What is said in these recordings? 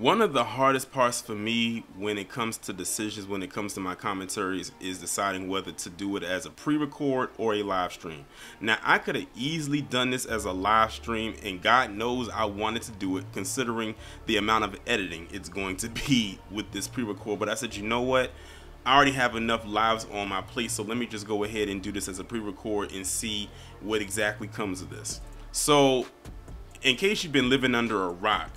One of the hardest parts for me when it comes to decisions, when it comes to my commentaries, is deciding whether to do it as a pre-record or a live stream. Now, I could have easily done this as a live stream, and God knows I wanted to do it considering the amount of editing it's going to be with this pre-record. But I said, you know what? I already have enough lives on my plate, so let me just go ahead and do this as a pre-record and see what exactly comes of this. So, in case you've been living under a rock,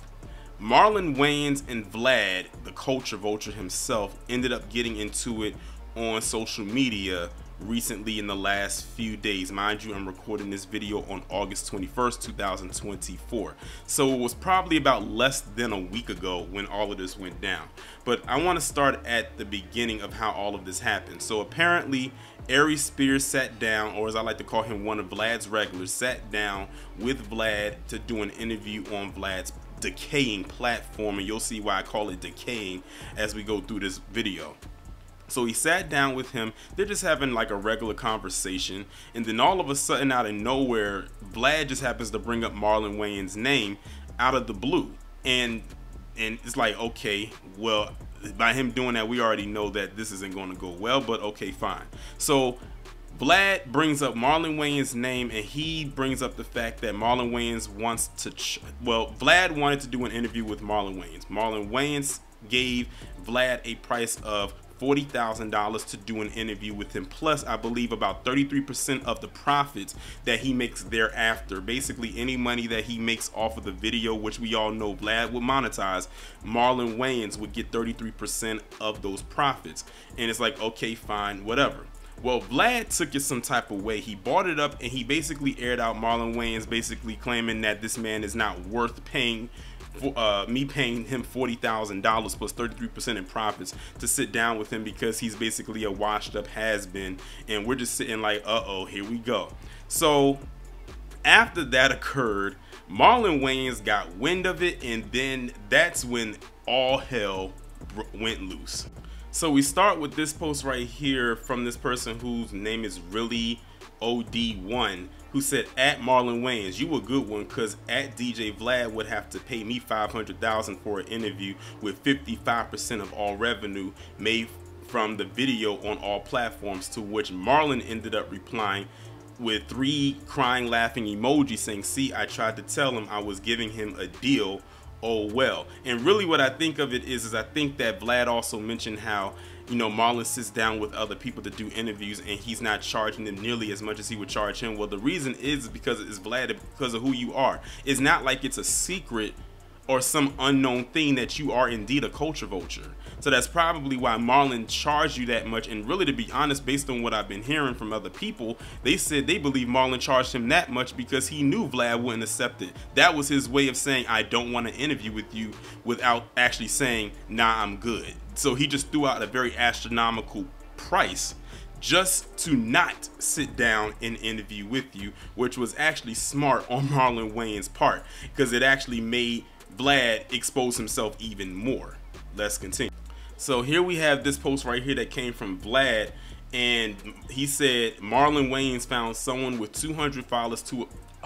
Marlon Wayans and Vlad, the culture vulture himself, ended up getting into it on social media recently in the last few days. Mind you, I'm recording this video on August 21st, 2024. So it was probably about less than a week ago when all of this went down. But I want to start at the beginning of how all of this happened. So apparently, Aries Spears sat down, or as I like to call him, one of Vlad's regulars, sat down with Vlad to do an interview on Vlad's decaying platform and you'll see why I call it decaying as we go through this video. So he sat down with him. They're just having like a regular conversation. And then all of a sudden, out of nowhere, Vlad just happens to bring up Marlon Wayans' name out of the blue. And and it's like, okay, well, by him doing that, we already know that this isn't going to go well, but okay, fine. So Vlad brings up Marlon Wayans' name and he brings up the fact that Marlon Wayans wants to, well, Vlad wanted to do an interview with Marlon Wayans. Marlon Wayans gave Vlad a price of $40,000 to do an interview with him, plus, I believe, about 33% of the profits that he makes thereafter. Basically, any money that he makes off of the video, which we all know Vlad would monetize, Marlon Wayans would get 33% of those profits. And it's like, okay, fine, whatever. Well, Vlad took it some type of way. He bought it up and he basically aired out Marlon Wayans, basically claiming that this man is not worth paying for, uh, me paying him forty thousand dollars plus thirty three percent in profits to sit down with him because he's basically a washed up has been, and we're just sitting like, uh oh, here we go. So after that occurred, Marlon Wayans got wind of it, and then that's when all hell went loose. So we start with this post right here from this person whose name is really OD1 who said at Marlon Wayans, you a good one cause at DJ Vlad would have to pay me 500,000 for an interview with 55% of all revenue made from the video on all platforms to which Marlon ended up replying with three crying laughing emojis saying see I tried to tell him I was giving him a deal oh well. And really what I think of it is, is I think that Vlad also mentioned how, you know, Marlon sits down with other people to do interviews and he's not charging them nearly as much as he would charge him. Well, the reason is because it's Vlad, because of who you are. It's not like it's a secret or some unknown thing that you are indeed a culture vulture. So that's probably why Marlon charged you that much. And really, to be honest, based on what I've been hearing from other people, they said they believe Marlon charged him that much because he knew Vlad wouldn't accept it. That was his way of saying, I don't want to interview with you without actually saying, nah, I'm good. So he just threw out a very astronomical price just to not sit down and interview with you, which was actually smart on Marlon Wayans' part because it actually made Vlad expose himself even more. Let's continue. So here we have this post right here that came from Vlad and he said Marlon Wayans found someone with 200 followers to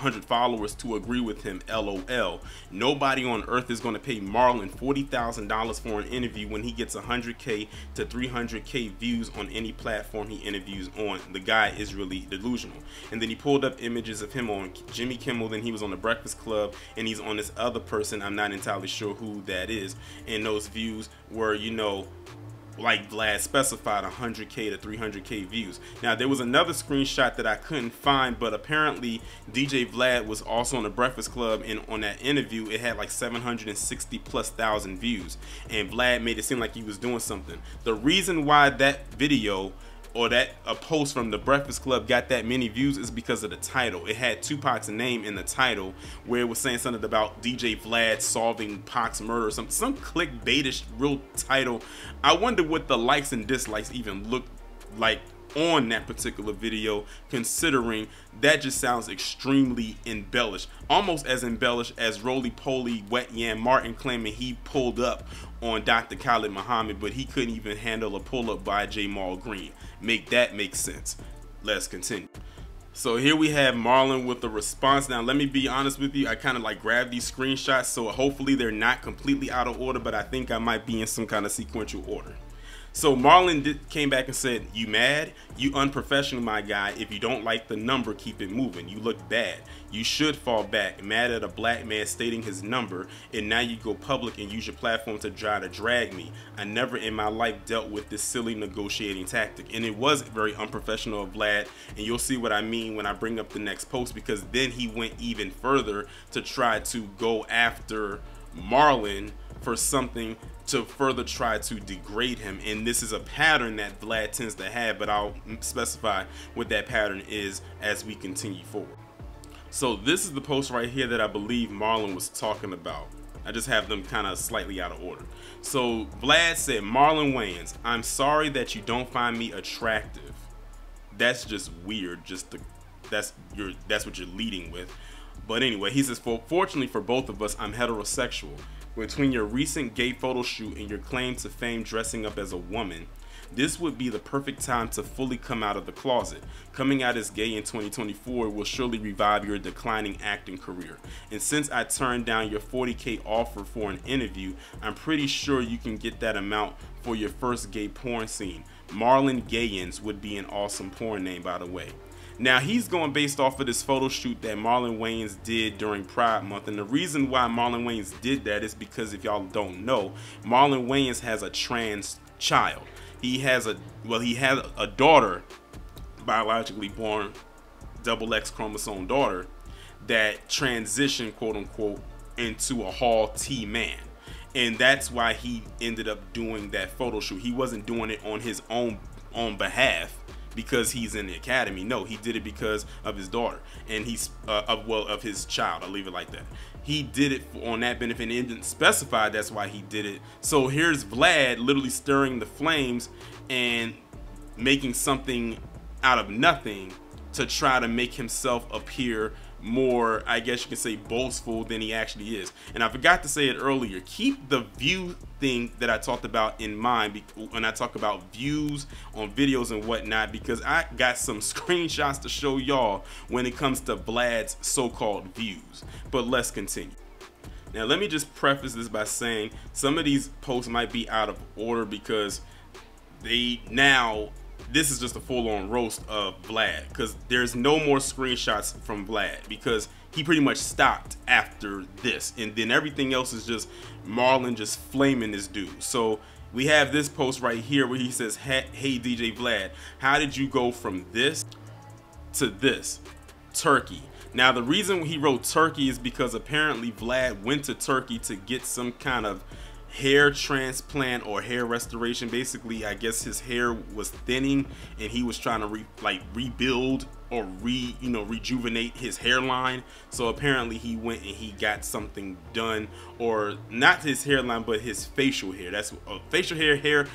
100 followers to agree with him lol nobody on earth is going to pay marlon $40,000 for an interview when he gets 100k to 300k views on any platform he interviews on. The guy is really delusional. And then he pulled up images of him on jimmy kimmel then he was on the breakfast club and he's on this other person. I'm not entirely sure who that is. And those views were you know like Vlad specified 100k to 300k views. Now there was another screenshot that I couldn't find, but apparently DJ Vlad was also on the Breakfast Club and on that interview it had like 760 plus thousand views and Vlad made it seem like he was doing something. The reason why that video or that a post from the Breakfast Club got that many views is because of the title. It had Tupac's name in the title where it was saying something about DJ Vlad solving Pac's murder or some some clickbaitish real title. I wonder what the likes and dislikes even look like on that particular video considering that just sounds extremely embellished almost as embellished as roly poly wet yam martin claiming he pulled up on dr khalid muhammad but he couldn't even handle a pull-up by jamal green make that make sense let's continue So here we have Marlon with the response. Now, let me be honest with you. I kind of like grabbed these screenshots, so hopefully they're not completely out of order, but I think I might be in some kind of sequential order. So Marlon did, came back and said, "You mad? You unprofessional, my guy. If you don't like the number, keep it moving. You look bad. You should fall back. Mad at a black man stating his number, and now you go public and use your platform to try to drag me. I never in my life dealt with this silly negotiating tactic, and it was very unprofessional of Vlad. And you'll see what I mean when I bring up the next post, because then he went even further to try to go after Marlon." for something to further try to degrade him. And this is a pattern that Vlad tends to have, but I'll specify what that pattern is as we continue forward. So this is the post right here that I believe Marlon was talking about. I just have them kind of slightly out of order. So Vlad said, Marlon Wayans, I'm sorry that you don't find me attractive. That's just weird. Just the, that's your that's what you're leading with. But anyway, he says, for, fortunately for both of us, I'm heterosexual. Between your recent gay photo shoot and your claim to fame dressing up as a woman, this would be the perfect time to fully come out of the closet. Coming out as gay in 2024 will surely revive your declining acting career. And since I turned down your 40k offer for an interview, I'm pretty sure you can get that amount for your first gay porn scene. Marlon Gayens would be an awesome porn name, by the way. Now he's going based off of this photo shoot that Marlon Wayans did during Pride Month, and the reason why Marlon Wayans did that is because if y'all don't know, Marlon Wayans has a trans child. He has a well, he has a daughter, biologically born, double X chromosome daughter, that transitioned quote unquote into a Hall T man and that's why he ended up doing that photo shoot. He wasn't doing it on his own on behalf because he's in the academy. No, he did it because of his daughter and he's uh, of well of his child. I'll leave it like that. He did it on that benefit and didn't specify that's why he did it. So here's Vlad literally stirring the flames and making something out of nothing to try to make himself appear more, I guess you can say, boastful than he actually is. And I forgot to say it earlier. Keep the view thing that I talked about in mind when I talk about views on videos and whatnot, because I got some screenshots to show y'all when it comes to Vlad's so-called views. But let's continue. Now, let me just preface this by saying some of these posts might be out of order because they now this is just a full-on roast of Vlad because there's no more screenshots from Vlad because he pretty much stopped after this and then everything else is just Marlon just flaming this dude. So we have this post right here where he says hey DJ Vlad how did you go from this to this Turkey? Now the reason he wrote Turkey is because apparently Vlad went to Turkey to get some kind of hair transplant or hair restoration. Basically i guess his hair was thinning and he was trying to re, like rebuild or re you know rejuvenate his hairline. So apparently he went and he got something done or not his hairline but his facial hair. That's uh, facial hair hair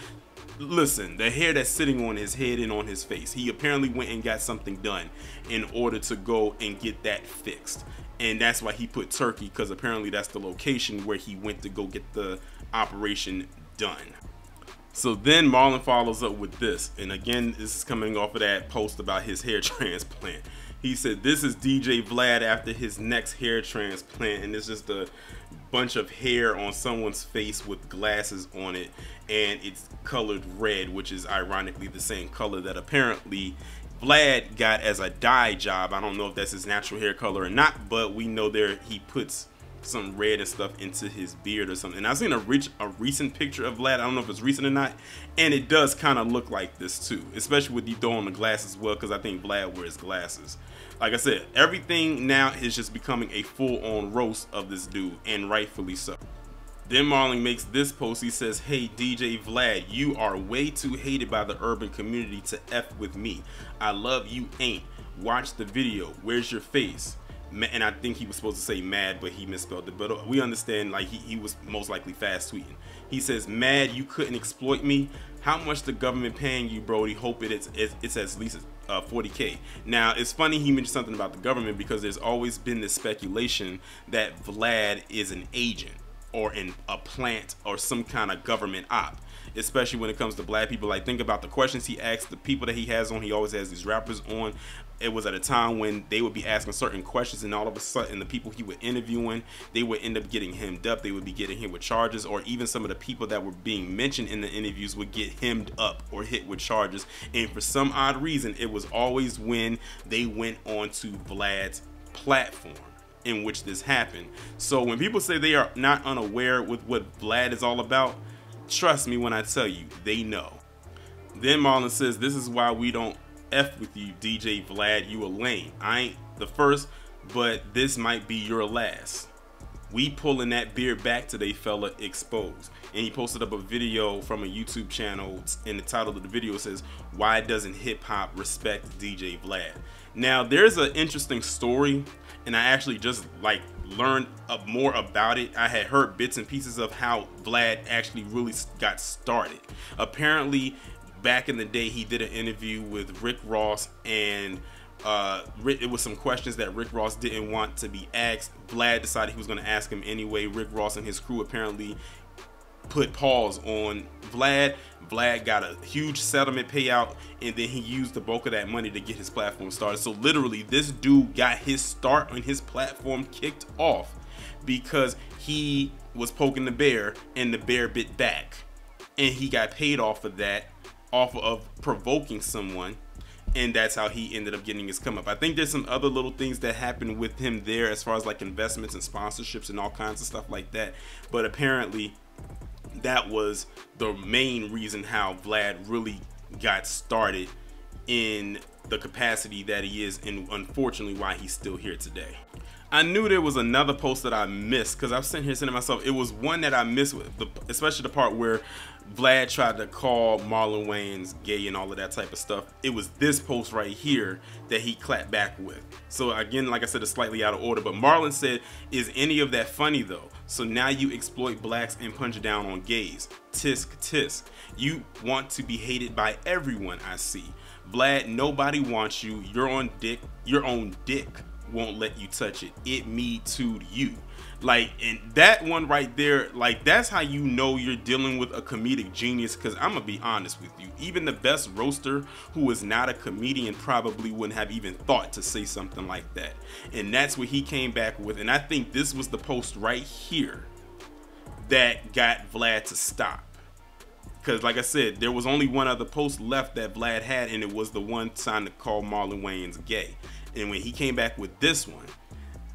listen the hair that's sitting on his head and on his face. He apparently went and got something done in order to go and get that fixed and that's why he put turkey because apparently that's the location where he went to go get the operation done. So then Marlon follows up with this, and again, this is coming off of that post about his hair transplant. He said, This is DJ Vlad after his next hair transplant, and it's just a bunch of hair on someone's face with glasses on it, and it's colored red, which is ironically the same color that apparently Vlad got as a dye job. I don't know if that's his natural hair color or not, but we know there he puts some red and stuff into his beard or something. And I've seen a rich a recent picture of Vlad. I don't know if it's recent or not, and it does kind of look like this too, especially with you throwing the glasses as well, because I think Vlad wears glasses. Like I said, everything now is just becoming a full-on roast of this dude, and rightfully so. Then Marlon makes this post. He says, Hey DJ Vlad, you are way too hated by the urban community to F with me. I love you ain't. Watch the video. Where's your face? and I think he was supposed to say mad, but he misspelled it. But uh, we understand like he, he was most likely fast tweeting. He says, "Mad, you couldn't exploit me. How much the government paying you, Brody? Hope it is it's, it's at least uh, 40k." Now it's funny he mentioned something about the government because there's always been this speculation that Vlad is an agent or in a plant or some kind of government op especially when it comes to black people. Like think about the questions he asks the people that he has on he always has these rappers on. It was at a time when they would be asking certain questions and all of a sudden the people he would interviewing they would end up getting hemmed up. They would be getting hit with charges or even some of the people that were being mentioned in the interviews would get hemmed up or hit with charges. And for some odd reason it was always when they went on to Vlad's platform in which this happened so when people say they are not unaware with what Vlad is all about trust me when I tell you they know then Marlon says this is why we don't F with you, DJ Vlad, you a lame. I ain't the first, but this might be your last. We pulling that beard back today, fella, exposed. And he posted up a video from a YouTube channel, and the title of the video says, Why doesn't hip hop respect DJ Vlad? Now, there's an interesting story, and I actually just like learned more about it. I had heard bits and pieces of how Vlad actually really got started. Apparently, back in the day, he did an interview with Rick Ross, and uh, it was some questions that Rick Ross didn't want to be asked. Vlad decided he was going to ask him anyway. Rick Ross and his crew apparently put pause on Vlad. Vlad got a huge settlement payout, and then he used the bulk of that money to get his platform started. So literally, this dude got his start on his platform kicked off because he was poking the bear, and the bear bit back, and he got paid off of that off of provoking someone and that's how he ended up getting his come up. I think there's some other little things that happened with him there as far as like investments and sponsorships and all kinds of stuff like that. But apparently that was the main reason how Vlad really got started in the capacity that he is and unfortunately why he's still here today. I knew there was another post that I missed because I'm sitting here to myself, it was one that I missed, with the, especially the part where Vlad tried to call Marlon Wayans gay and all of that type of stuff. It was this post right here that he clapped back with. So again, like I said, it's slightly out of order. But Marlon said, is any of that funny though? So now you exploit blacks and punch down on gays. Tisk tisk. You want to be hated by everyone I see. Vlad, nobody wants you. You're on dick. Your own dick won't let you touch it. It me too you. Like, and that one right there, like, that's how you know you're dealing with a comedic genius. Because I'm to be honest with you. Even the best roaster who is not a comedian probably wouldn't have even thought to say something like that. And that's what he came back with. And I think this was the post right here that got Vlad to stop. Because, like I said, there was only one other post left that Vlad had, and it was the one trying to call Marlon Wayans gay. And when he came back with this one,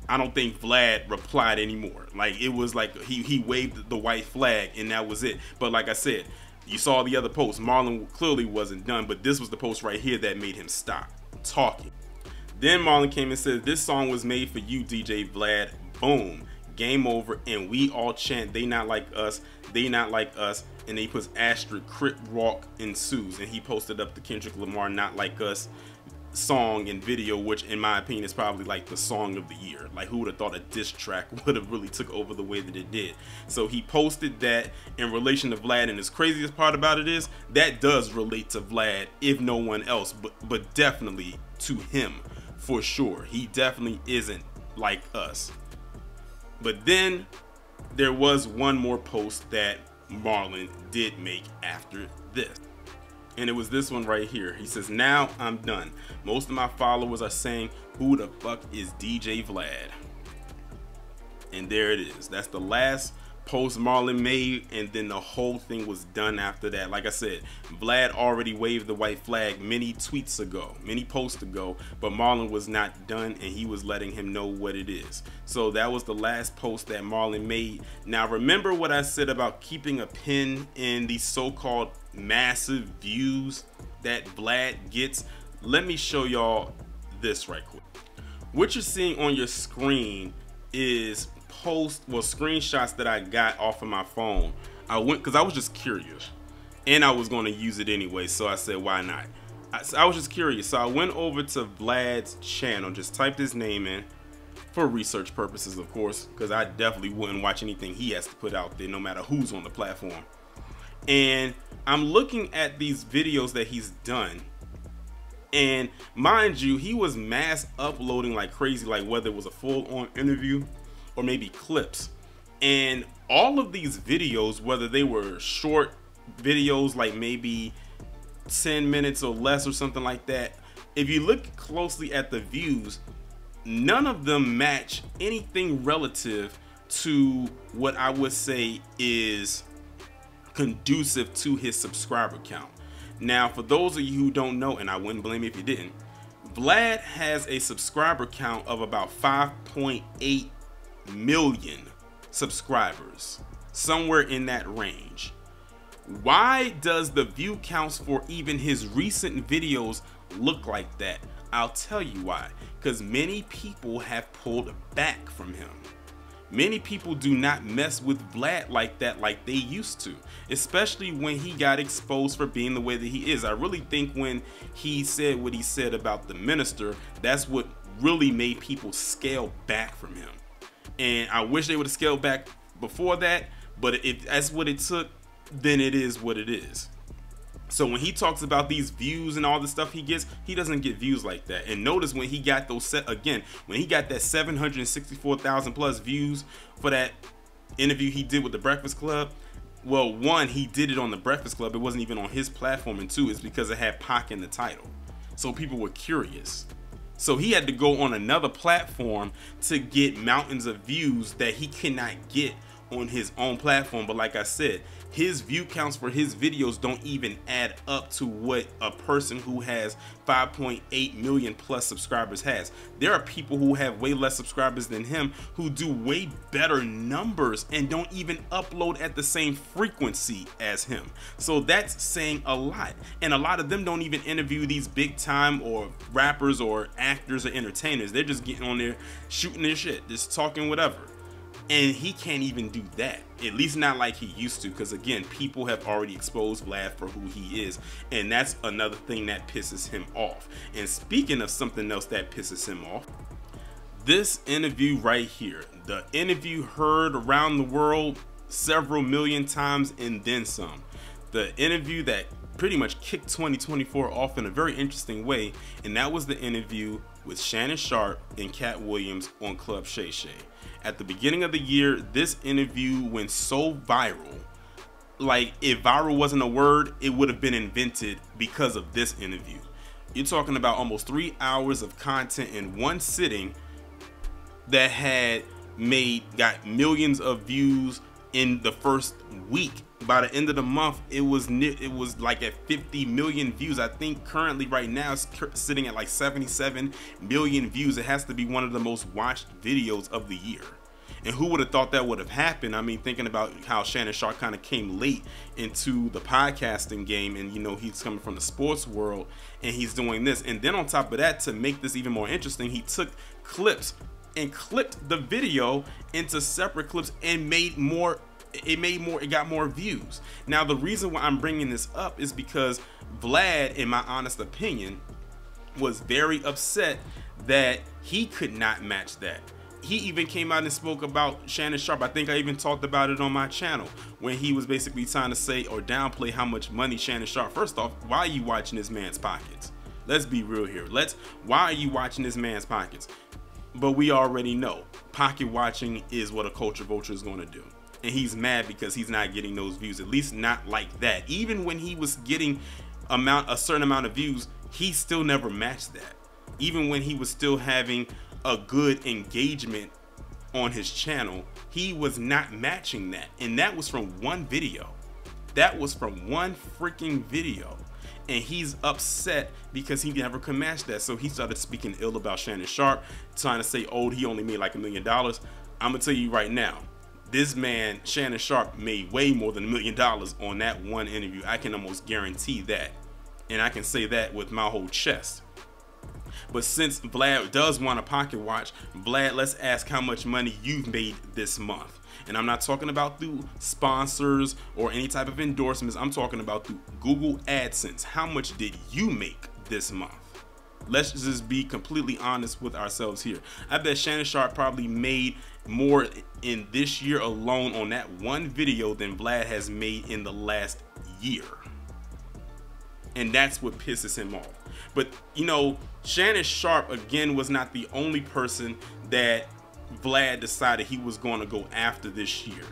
I don't think Vlad replied anymore. Like it was like he he waved the white flag and that was it. But like I said, you saw the other post. Marlon clearly wasn't done, but this was the post right here that made him stop talking. Then Marlon came and said, "This song was made for you, DJ Vlad." Boom, game over, and we all chant, "They not like us, they not like us." And he puts asterisk, Crip Rock ensues, and he posted up the Kendrick Lamar "Not Like Us." Song and video, which in my opinion is probably like the song of the year. Like who would have thought a diss track would have really took over the way that it did. So he posted that in relation to Vlad, and his craziest part about it is that does relate to Vlad, if no one else, but but definitely to him for sure. He definitely isn't like us. But then there was one more post that Marlon did make after this and it was this one right here. He says, Now I'm done. Most of my followers are saying, Who the fuck is DJ Vlad? And there it is. That's the last post Marlon made, and then the whole thing was done after that. Like I said, Vlad already waved the white flag many tweets ago, many posts ago, but Marlon was not done and he was letting him know what it is. So that was the last post that Marlon made. Now, remember what I said about keeping a pin in these so called massive views that Vlad gets? Let me show y'all this right quick. What you're seeing on your screen is post well screenshots that I got off of my phone. I went because I was just curious, and I was going to use it anyway. So I said, why not? I, I was just curious, so I went over to Vlad's channel, just typed his name in for research purposes, of course, because I definitely wouldn't watch anything he has to put out there, no matter who's on the platform. And I'm looking at these videos that he's done. And mind you, he was mass uploading like crazy, like whether it was a full on interview or maybe clips. And all of these videos, whether they were short videos like maybe 10 minutes or less or something like that, if you look closely at the views, none of them match anything relative to what I would say is conducive to his subscriber count. Now, for those of you who don't know, and I wouldn't blame you if you didn't, Vlad has a subscriber count of about 5.8 million subscribers, somewhere in that range. Why does the view counts for even his recent videos look like that? I'll tell you why. Because many people have pulled back from him. Many people do not mess with Vlad like that like they used to, especially when he got exposed for being the way that he is. I really think when he said what he said about the minister, that's what really made people scale back from him. And I wish they would have scaled back before that, but if that's what it took, then it is what it is. So when he talks about these views and all the stuff he gets, he doesn't get views like that. And notice when he got those set again, when he got that 764,000 plus views for that interview he did with the Breakfast Club, well, one, he did it on the Breakfast Club. It wasn't even on his platform, and two, it's because it had Pac in the title. So people were curious. So he had to go on another platform to get mountains of views that he cannot get on his own platform. But like I said, his view counts for his videos don't even add up to what a person who has 5.8 million plus subscribers has. There are people who have way less subscribers than him who do way better numbers and don't even upload at the same frequency as him. So that's saying a lot. And a lot of them don't even interview these big time or rappers or actors or entertainers. They're just getting on there shooting their shit, just talking whatever and he can't even do that at least not like he used to because again people have already exposed vlad for who he is and that's another thing that pisses him off. And speaking of something else that pisses him off this interview right here the interview heard around the world several million times and then some. The interview that pretty much kicked 2024 off in a very interesting way and that was the interview with shannon Sharpe and katt williams on club shay shay at the beginning of the year, this interview went so viral. Like, if viral wasn't a word, it would have been invented because of this interview. You're talking about almost three hours of content in one sitting that had made, got millions of views in the first week. By the end of the month, it was it was like at 50 million views. I think currently right now it's sitting at like 77 million views. It has to be one of the most watched videos of the year. And who would have thought that would have happened? I mean, thinking about how Shannon Sharpe kind of came late into the podcasting game, and you know, he's coming from the sports world and he's doing this. And then on top of that, to make this even more interesting, he took clips and clipped the video into separate clips and made more it made more it got more views now the reason why i'm bringing this up is because vlad in my honest opinion was very upset that he could not match that he even came out and spoke about Shannon Sharpe. I think I even talked about it on my channel when he was basically trying to say or downplay how much money Shannon Sharpe. First off, why are you watching this man's pockets? Let's be real here. Let's why are you watching this man's pockets? But we already know pocket watching is what a culture vulture is going to do. And he's mad because he's not getting those views, at least not like that. Even when he was getting amount a certain amount of views, he still never matched that. Even when he was still having a good engagement on his channel, he was not matching that. And that was from one video. That was from one freaking video. And he's upset because he never could match that. So he started speaking ill about Shannon Sharpe trying to say, oh, he only made like a million dollars. I'm to tell you right now, this man, Shannon Sharpe, made way more than a million dollars on that one interview. I can almost guarantee that. And I can say that with my whole chest. But since Vlad does want a pocket watch, Vlad, let's ask how much money you've made this month. And I'm not talking about through sponsors or any type of endorsements. I'm talking about through Google AdSense. How much did you make this month? Let's just be completely honest with ourselves here. I bet Shannon Sharpe probably made more in this year alone on that one video than Vlad has made in the last year. And that's what pisses him off. But, you know, Shannon Sharpe, again, was not the only person that Vlad decided he was going to go after this year.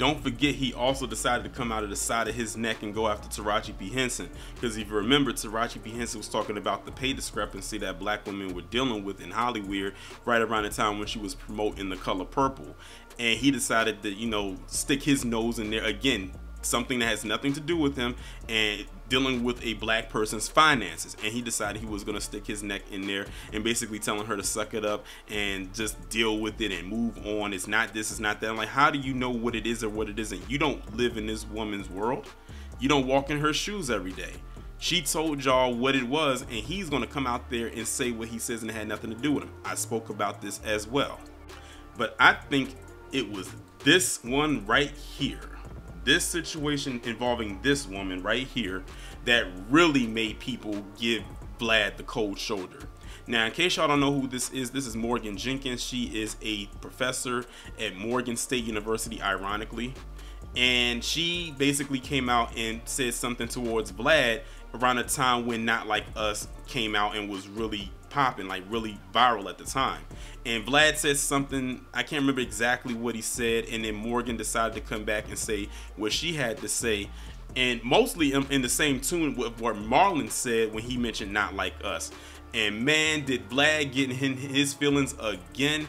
Don't forget he also decided to come out of the side of his neck and go after Taraji P. Henson. Because if you remember, Taraji P. Henson was talking about the pay discrepancy that black women were dealing with in Hollywood right around the time when she was promoting the color purple. And he decided to, you know, stick his nose in there again, something that has nothing to do with him and dealing with a black person's finances. And he decided he was going to stick his neck in there and basically telling her to suck it up and just deal with it and move on. It's not this it's not that. I'm like how do you know what it is or what it isn't? You don't live in this woman's world. You don't walk in her shoes every day. She told y'all what it was and he's going to come out there and say what he says and it had nothing to do with him. I spoke about this as well. But i think it was this one right here this situation involving this woman right here that really made people give Vlad the cold shoulder. Now, in case y'all don't know who this is, this is Morgan Jenkins. She is a professor at Morgan State University, ironically. And she basically came out and said something towards Vlad around a time when Not Like Us came out and was really popping, like really viral at the time. And Vlad said something, I can't remember exactly what he said, and then Morgan decided to come back and say what she had to say. And mostly in, the same tune with what Marlon said when he mentioned Not Like Us. And man, did Vlad get in his feelings again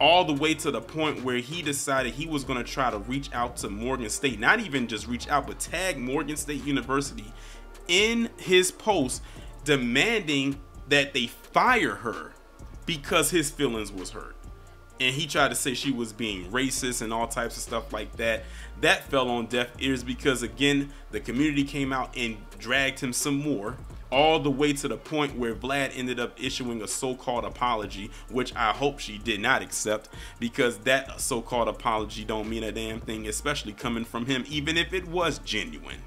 all the way to the point where he decided he was going to try to reach out to Morgan State, not even just reach out, but tag Morgan State University in his post demanding that they fire her because his feelings was hurt. And he tried to say she was being racist and all types of stuff like that. That fell on deaf ears because again the community came out and dragged him some more all the way to the point where Vlad ended up issuing a so-called apology which I hope she did not accept because that so-called apology don't mean a damn thing especially coming from him even if it was genuine.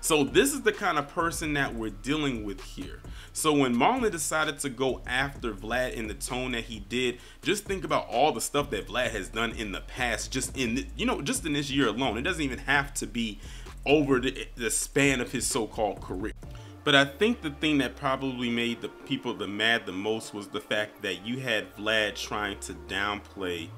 So this is the kind of person that we're dealing with here. So when Marlon decided to go after Vlad in the tone that he did, just think about all the stuff that Vlad has done in the past, just in you know, just in this year alone. It doesn't even have to be over the, the span of his so-called career. But I think the thing that probably made the people the mad the most was the fact that you had Vlad trying to downplay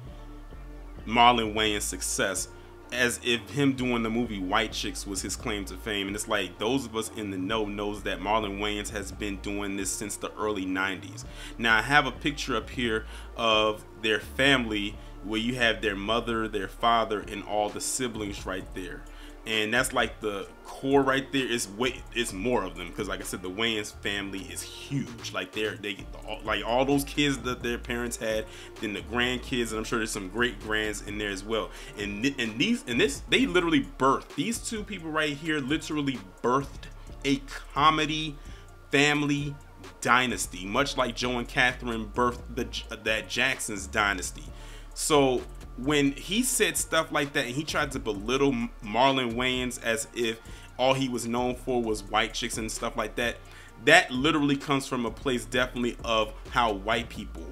Marlon Wayans' success as if him doing the movie White Chicks was his claim to fame. And it's like those of us in the know knows that Marlon Wayans has been doing this since the early 90s. Now I have a picture up here of their family where you have their mother, their father, and all the siblings right there and that's like the core right there. It's way it's more of them because, like I said, the Wayans family is huge. Like they're they like all those kids that their parents had, then the grandkids, and I'm sure there's some great grands in there as well. And and these and this they literally birthed these two people right here. Literally birthed a comedy family dynasty, much like Joe and Catherine birthed the that Jackson's dynasty. So when he said stuff like that and he tried to belittle Marlon Wayans as if all he was known for was white chicks and stuff like that, that literally comes from a place definitely of how white people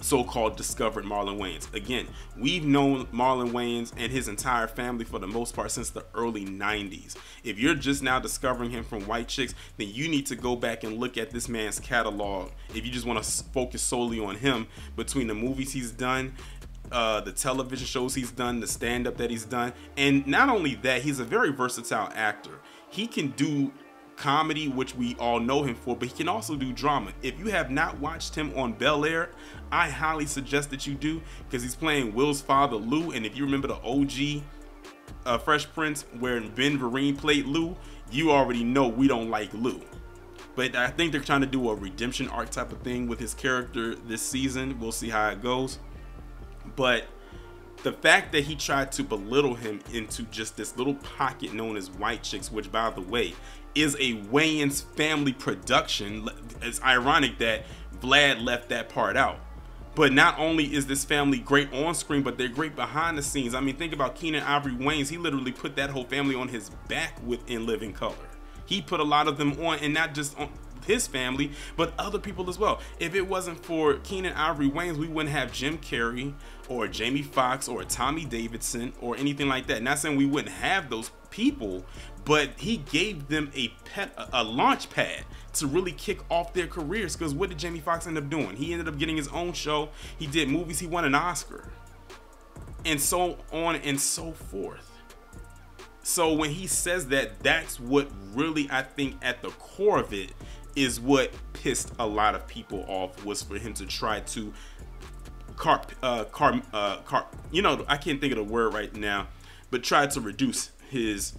so-called discovered Marlon Wayans. Again, we've known Marlon Wayans and his entire family for the most part since the early 90s. If you're just now discovering him from White Chicks, then you need to go back and look at this man's catalog. If you just want to focus solely on him between the movies he's done, uh, the television shows he's done, the stand-up that he's done, and not only that, he's a very versatile actor. He can do comedy, which we all know him for, but he can also do drama. If you have not watched him on Bel Air, I highly suggest that you do because he's playing Will's father, Lou. And if you remember the OG uh, Fresh Prince, where Ben Vereen played Lou, you already know we don't like Lou. But I think they're trying to do a redemption arc type of thing with his character this season. We'll see how it goes. But the fact that he tried to belittle him into just this little pocket known as White Chicks, which by the way is a Wayans family production. It's ironic that Vlad left that part out. But not only is this family great on screen, but they're great behind the scenes. I mean, think about Keenen Ivory Wayans. He literally put that whole family on his back within Living Color. He put a lot of them on, and not just on his family, but other people as well. If it wasn't for Keenen Ivory Wayans, we wouldn't have Jim Carrey or Jamie Foxx or Tommy Davidson or anything like that. Not saying we wouldn't have those people, but he gave them a pet, a launch pad to really kick off their careers. Because what did Jamie Foxx end up doing? He ended up getting his own show. He did movies. He won an Oscar. and so on and so forth. So when he says that, that's what really I think at the core of it is what pissed a lot of people off was for him to try to car uh car uh car you know I can't think of the word right now, but try to reduce his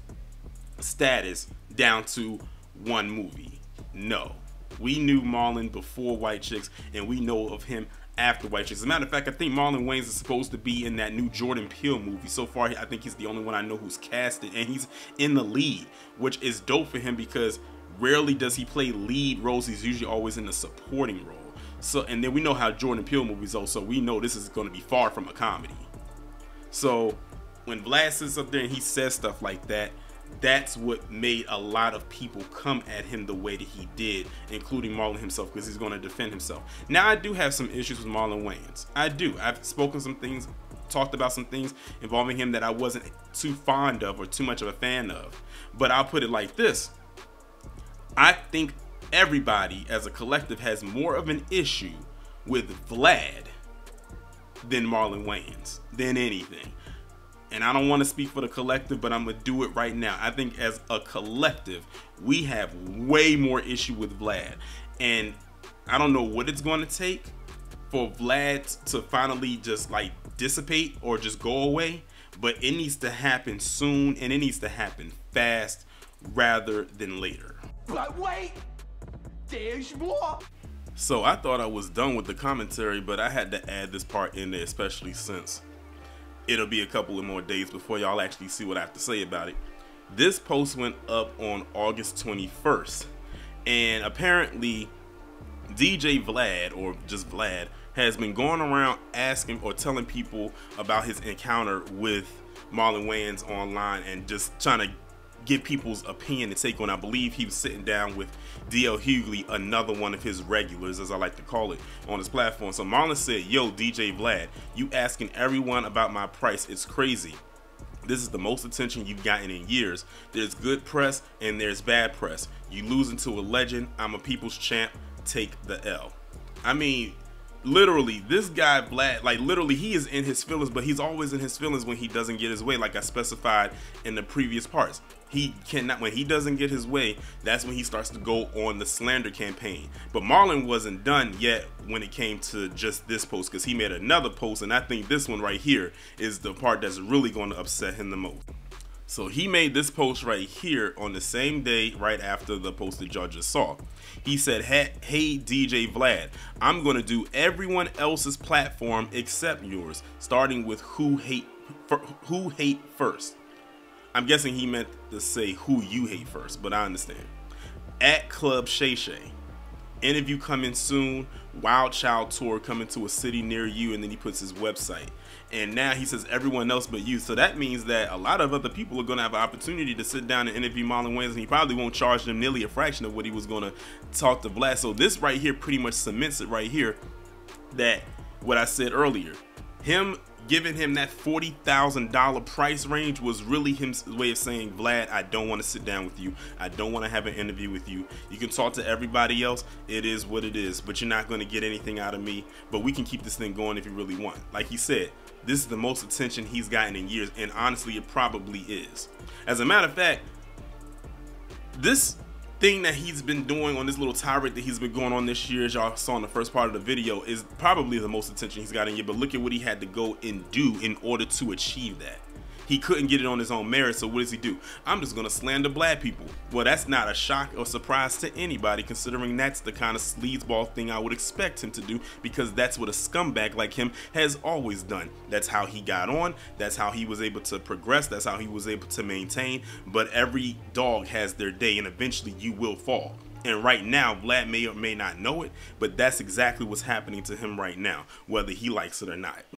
status down to one movie. No. We knew Marlon before White Chicks, and we know of him after White Chicks. As a matter of fact, I think Marlon Wayans is supposed to be in that new Jordan Peele movie. So far, I think he's the only one I know who's casted, and he's in the lead, which is dope for him because rarely does he play lead roles. He's usually always in the supporting role. So, and then we know how Jordan Peele movies are, so we know this is going to be far from a comedy. So, when Vlad sits up there and he says stuff like that, that's what made a lot of people come at him the way that he did, including Marlon himself, because he's going to defend himself. Now, I do have some issues with Marlon Wayans. I do. I've spoken some things, talked about some things involving him that I wasn't too fond of or too much of a fan of. But I'll put it like this I think everybody as a collective has more of an issue with Vlad than Marlon Wayans, than anything and I don't want to speak for the collective, but I'm gonna do it right now. I think as a collective, we have way more issue with Vlad, and I don't know what it's going to take for Vlad to finally just like dissipate or just go away, but it needs to happen soon, and it needs to happen fast rather than later. But wait, more. So I thought I was done with the commentary, but I had to add this part in there, especially since it'll be a couple of more days before y'all actually see what I have to say about it. This post went up on August 21st, and apparently DJ Vlad, or just Vlad, has been going around asking or telling people about his encounter with Marlon Wayans online and just trying to give people's opinion and take on. I believe he was sitting down with DL Hughley, another one of his regulars, as I like to call it, on his platform. So Marlon said, Yo, DJ Vlad, you asking everyone about my price. It's crazy. This is the most attention you've gotten in years. There's good press and there's bad press. You losing to a legend. I'm a people's champ. Take the L. I mean, literally this guy Vlad like literally he is in his feelings but he's always in his feelings when he doesn't get his way like I specified in the previous parts he cannot when he doesn't get his way that's when he starts to go on the slander campaign but Marlon wasn't done yet when it came to just this post because he made another post and I think this one right here is the part that's really going to upset him the most so he made this post right here on the same day right after the post that y'all just saw. He said, hey, DJ Vlad, I'm going to do everyone else's platform except yours, starting with who hate who hate first. I'm guessing he meant to say who you hate first, but I understand. At Club Shay Shay. Interview coming soon. Wild Child Tour coming to a city near you, and then he puts his website and now he says everyone else but you. So that means that a lot of other people are going to have an opportunity to sit down and interview Marlon Wayans, and he probably won't charge them nearly a fraction of what he was going to talk to Vlad. So this right here pretty much cements it right here that what I said earlier, him giving him that $40,000 price range was really his way of saying, Vlad, I don't want to sit down with you. I don't want to have an interview with you. You can talk to everybody else. It is what it is, but you're not going to get anything out of me. But we can keep this thing going if you really want. Like he said, this is the most attention he's gotten in years, and honestly, it probably is. As a matter of fact, this thing that he's been doing on this little tirade that he's been going on this year, as y'all saw in the first part of the video, is probably the most attention he's gotten yet. But look at what he had to go and do in order to achieve that. He couldn't get it on his own merit, so what does he do? I'm just gonna slander black people. Well, that's not a shock or surprise to anybody, considering that's the kind of sleazeball thing I would expect him to do, because that's what a scumbag like him has always done. That's how he got on, that's how he was able to progress, that's how he was able to maintain. But every dog has their day, and eventually you will fall. And right now, Vlad may or may not know it, but that's exactly what's happening to him right now, whether he likes it or not.